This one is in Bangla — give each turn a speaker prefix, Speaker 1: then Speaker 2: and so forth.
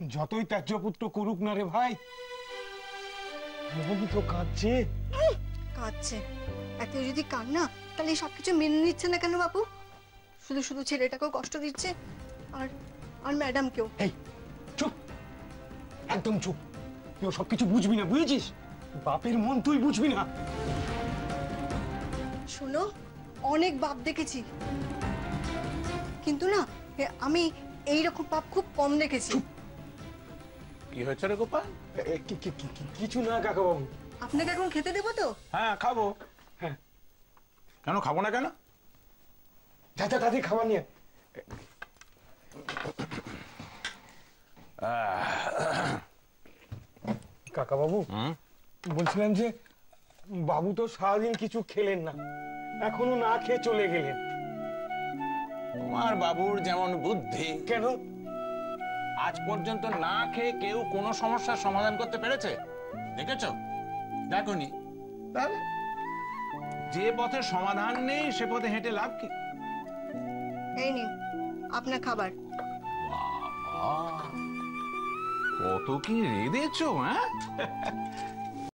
Speaker 1: যতই ত্যায্য পুত্র করুক না রে ভাই মোহন তো কাঁদছে।
Speaker 2: কাঁদছে। এত যদি কান্না তাহলে সবকিছু মেনে নিচ্ছে না কেন বাবু শুধু শুধু ছেলেটাকেও কষ্ট দিচ্ছে আর আর ম্যাডামকেও।
Speaker 1: এই চুপ! একদম চুপ। তুই সব কিছু বুঝবি না বুঝেছিস? বাপের মন তুই বুঝবি না।
Speaker 2: শোনো অনেক বাপ দেখেছি। কিন্তু না আমি এই রকম পাপ খুব কম দেখেছি।
Speaker 3: কি হয়েছে রে গোপাল?
Speaker 1: কিছু না কাকা বাবু
Speaker 2: আপনাকে এখন খেতে দেবো তো?
Speaker 3: হ্যাঁ খাব।
Speaker 1: হ্যাঁ।
Speaker 3: কেন খাব না কেন?
Speaker 1: যা তাদের খাবার নিয়ে কাকা বাবু
Speaker 3: হুম?
Speaker 1: বলছিলাম যে বাবু তো সারাদিন কিছু খেলেন না। এখনও না খেয়ে চলে গেলেন।
Speaker 3: তোমার বাবুর যেমন বুদ্ধি।
Speaker 1: কেন?
Speaker 3: আজ পর্যন্ত না খেয়ে কেউ কোনো সমস্যার সমাধান করতে পেরেছে? দেখেছ? দেখনি? তাহলে যে পথে সমাধান নেই সে পথে হেঁটে লাভ কি?
Speaker 2: এই নিন আপনার খাবার।
Speaker 3: কত কি রেঁধেছো হ্যাঁ?